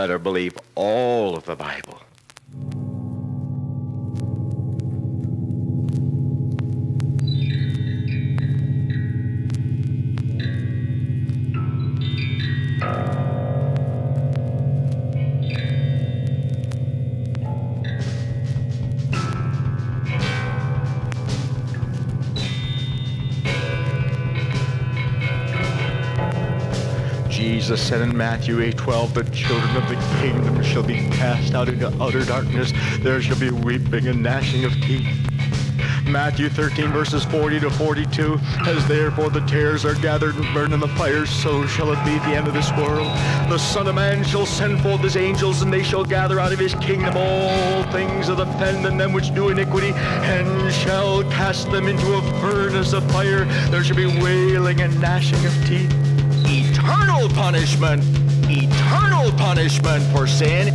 better believe all of the Bible. Jesus said in Matthew 8:12, "The children of the kingdom shall be cast out into utter darkness. There shall be weeping and gnashing of teeth." Matthew 13 verses 40 to 42, as therefore the tares are gathered and burned in the fire, so shall it be at the end of this world. The Son of Man shall send forth his angels, and they shall gather out of his kingdom all things that offend and them which do iniquity, and shall cast them into a furnace of fire. There shall be wailing and gnashing of teeth eternal punishment, eternal punishment for sin.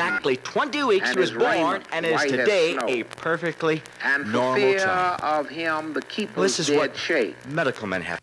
exactly 20 weeks and he was born and is today a perfectly And for normal fear child. of him, the keepers Well, this is what shake. medical men have.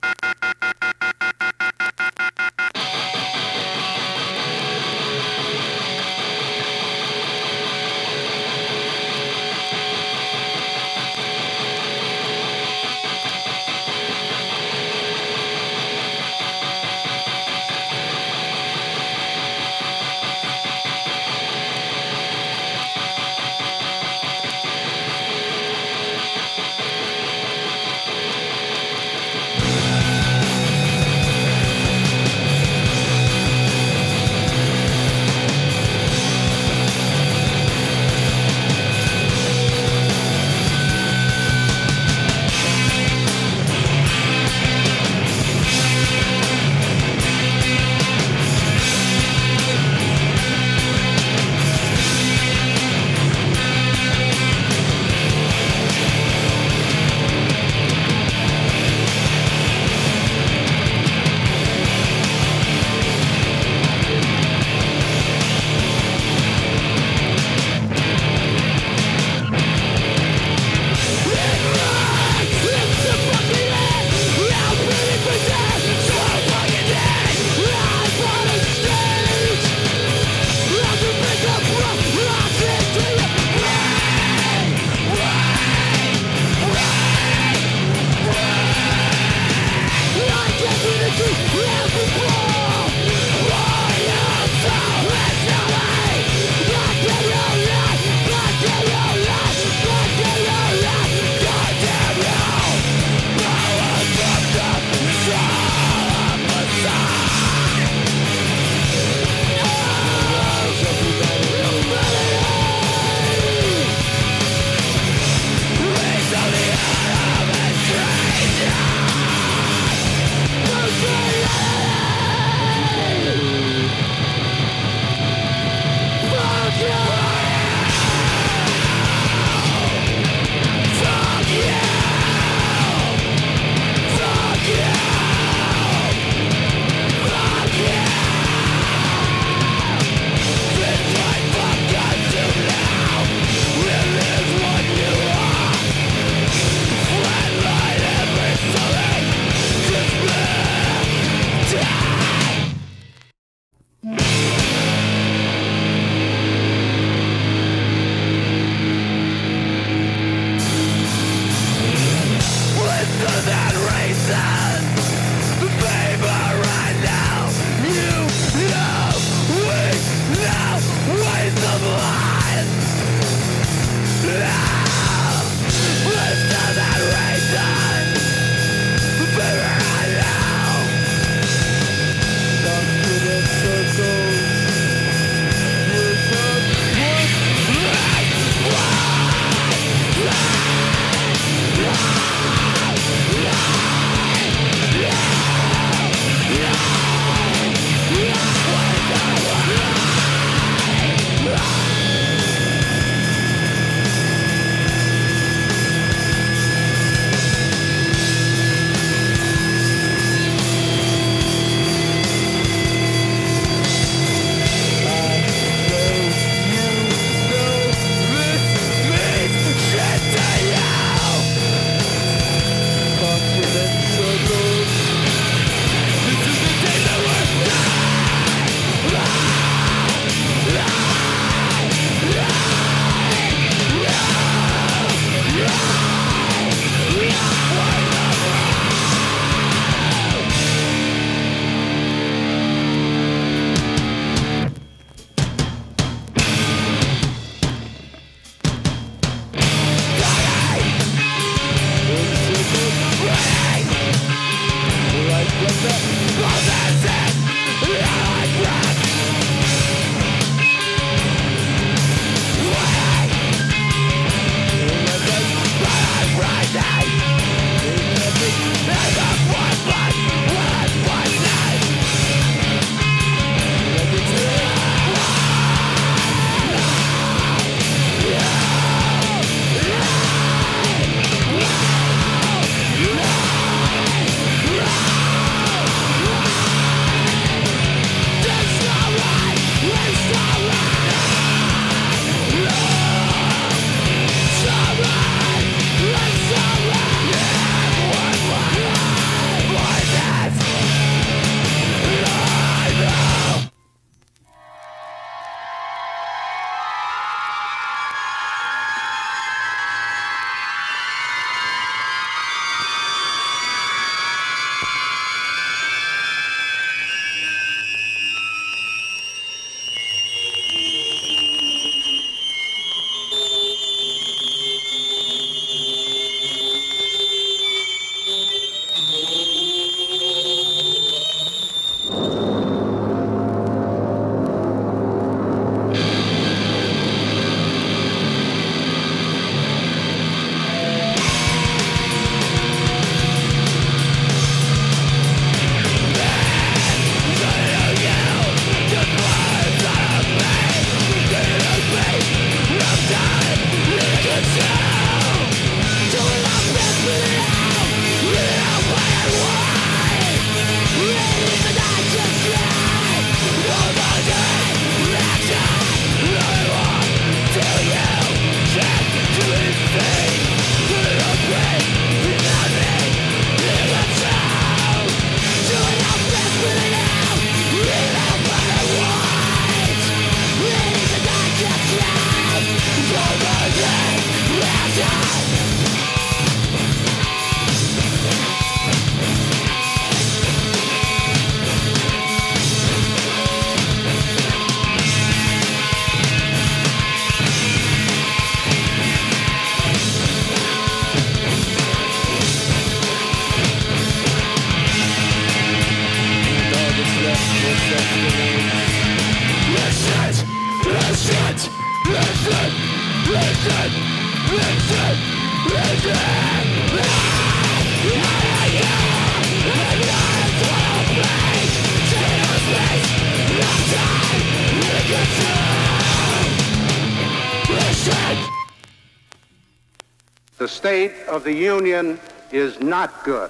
The state of the union is not good.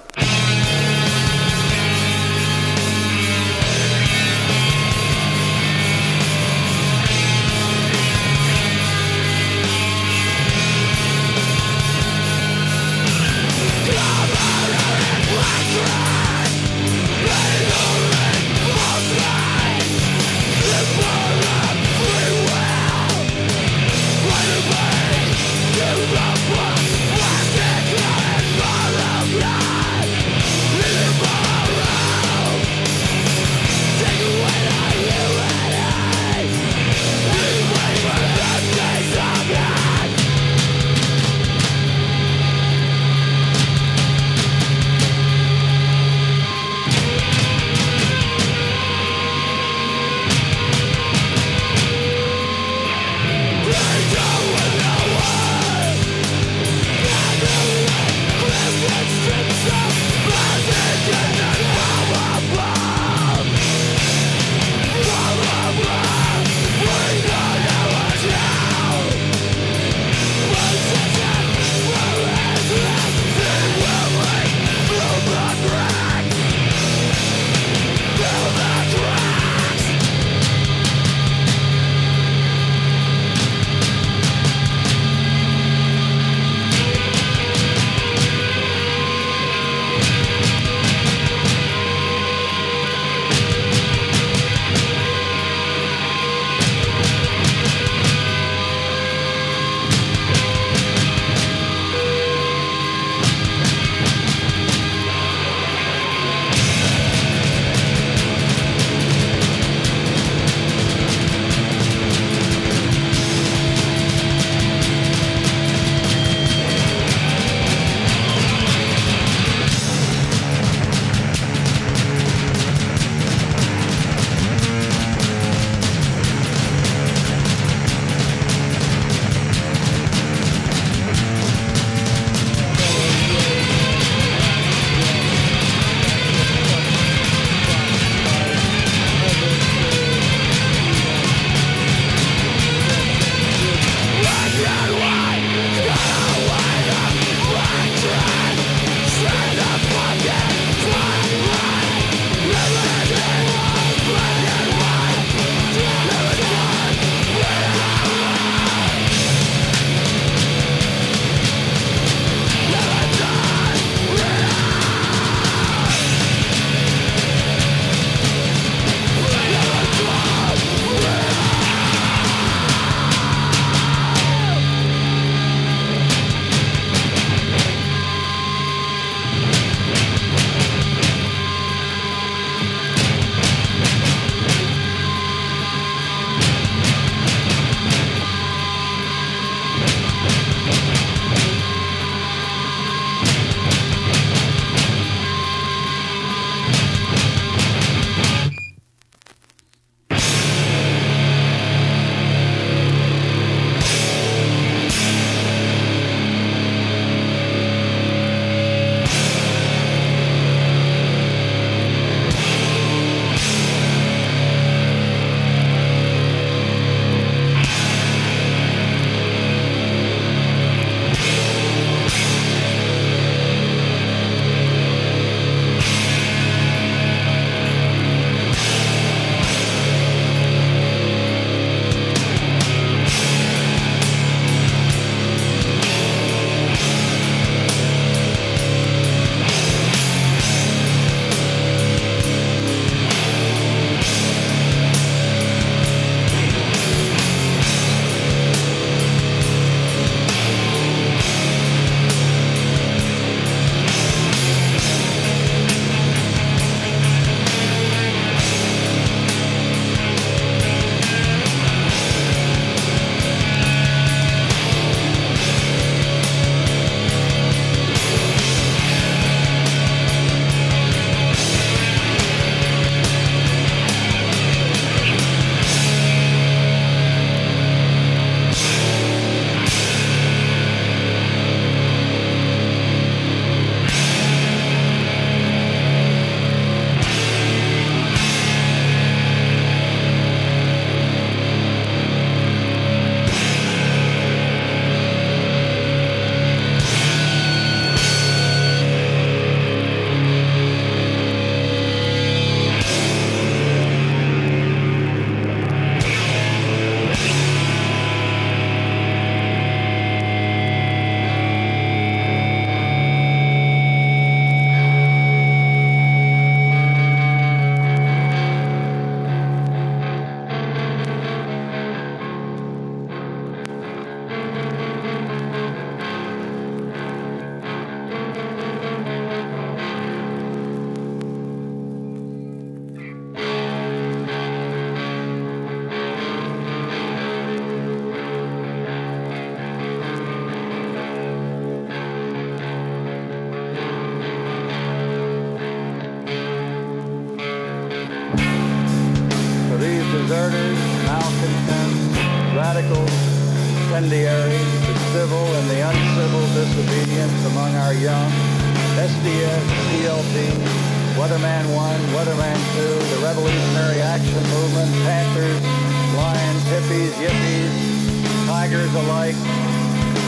Alike.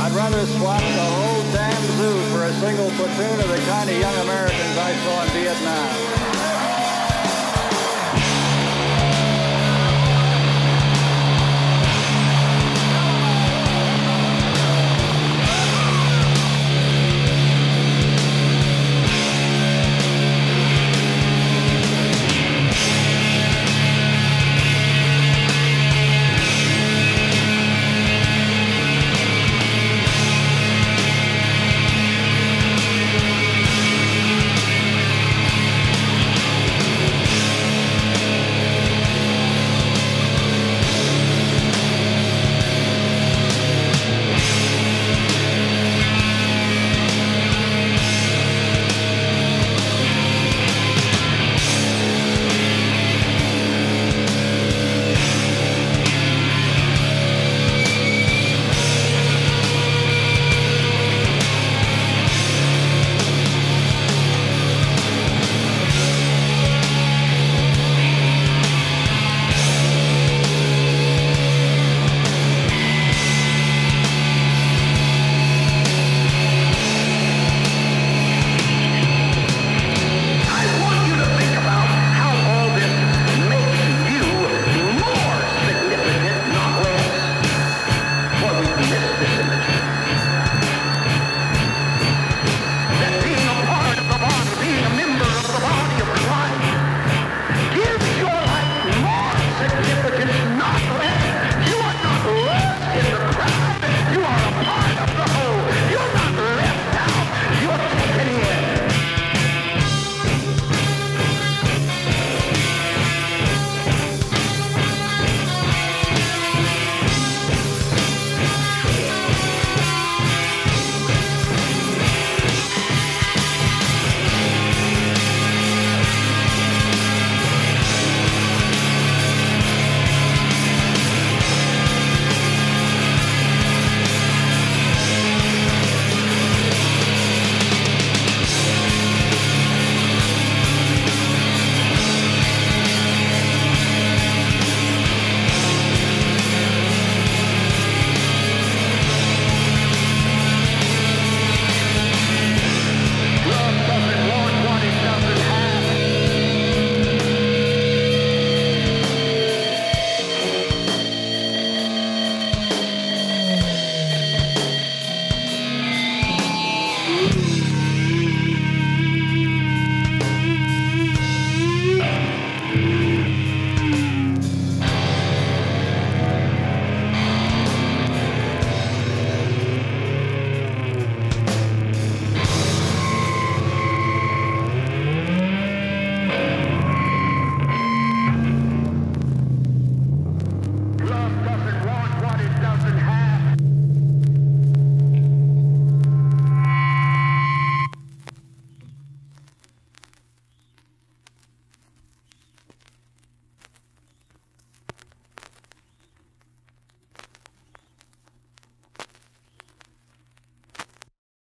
I'd rather swap the whole damn zoo for a single platoon of the kind of young Americans I saw in Vietnam.